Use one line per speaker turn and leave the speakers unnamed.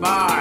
Bye.